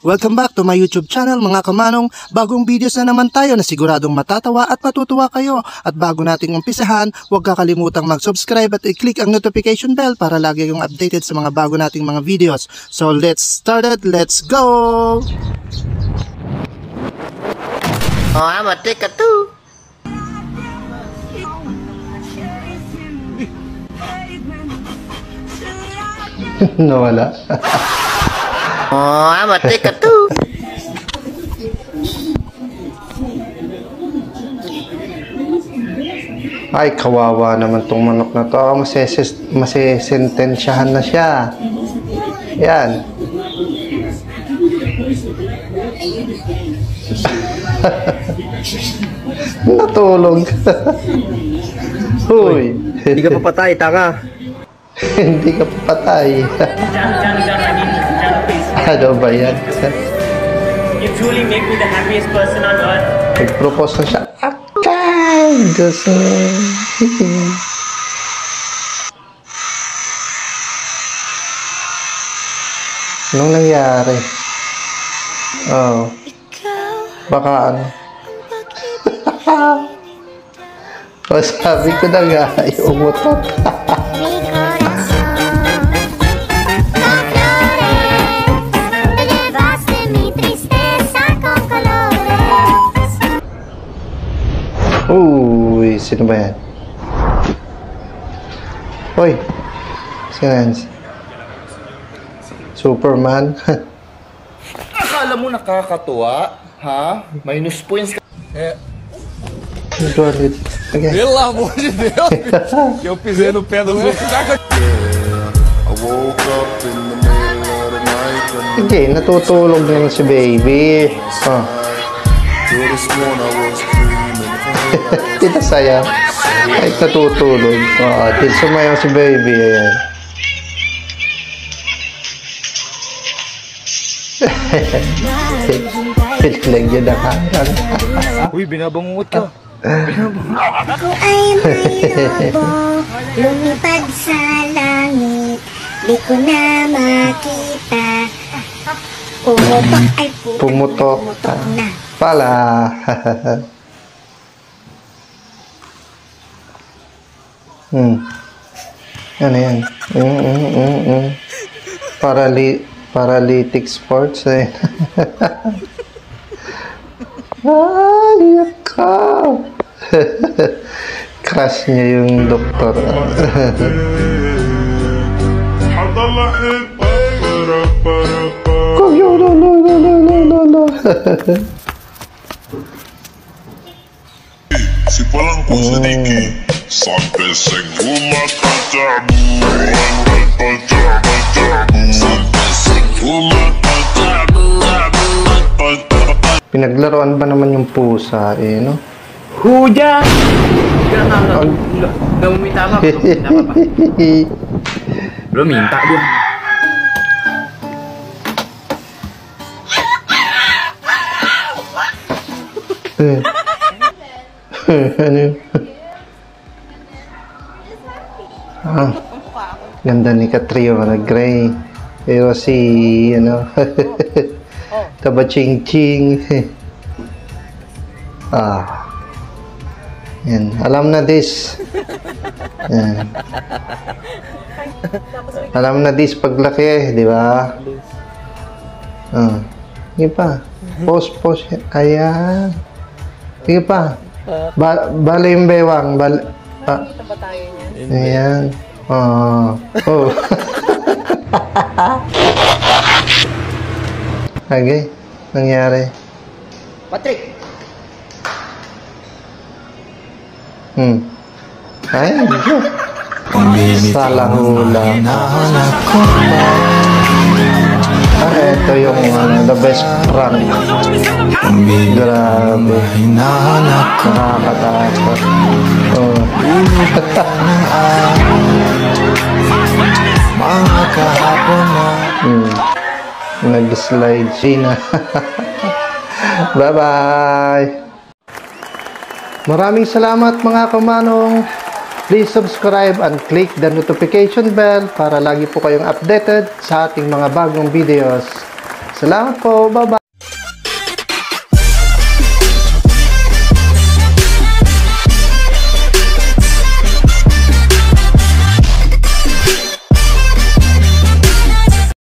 Welcome back to my YouTube channel mga kamanong. Bagong videos na naman tayo na siguradong matatawa at matutuwa kayo. At bago nating umpisahan, huwag kakalimutang mag-subscribe at i-click ang notification bell para lagi kayong updated sa mga bago nating mga videos. So let's start it, let's go! Oh, I'm a take a two. Nawala. Oh, I'm a take a two. Ay, kawawa naman tong manok na to. Maseses, masesentensyahan na siya. Yan. Natulog. Huy. Hindi ka papatay, tanga. Hindi ka patay. Ano ba yan? You truly make me the happiest person on earth. Nag-propose na siya. Akay! Diyos mo. Anong nangyari? Oh. Baka ano? o sabi ko na nga, umutot. sino ba yan? Hoy, sino yan? Superman? Akala mo nakakatuwa? Ha? Minus points ka. Galit. Okay. Pelo amor de Deus, que eu pisei no pé do outro. Hindi, natutulog na lang si baby. Oh. Kita saya. Kahit natutulog. Oh, till sumayaw si baby. Ayan. Pinalagyan ng harang. Uy, binabangungot ka. Ako ay may lobo, lumipad sa langit, di ko na makita. Pumutok ay Pumutok. pumutok na. Pala. Hmm. Ano yan? Mm, mm, mm, mm. Parali paralytic sports eh. ah, ka! Crash niya yung doktor. Si palang kusa. Di che Sempre seguo tabu Sempre seguo tabu Pinaglaruan ba naman yung pusa eh, no? Hujan! Kaya nga nga. Nggak mau minta maaf. Nggak apa-apa. Lo minta dia. Eh. ano yun? Ah, ganda ni Catriona Gray. Pero si, ano, taba ching ching. ah. Yan. Alam na this. Yan. Alam na this paglaki di ba? Ah. Sige pa. Pause, pause. Ayan. Sige pa. Ba bala yung bewang. Bal ah. Ayan. Oh. Oh. okay. Nangyari. Patrick! Hmm. Ay, Salah hula. Ah, ito yung ano, the best prank. Grabe. Nakakatakot. Oh. hmm. Nag-slide Gina. Bye-bye. Maraming salamat mga kamanong. Please subscribe and click the notification bell para lagi po kayong updated sa ating mga bagong videos. Salamat po. Bye-bye.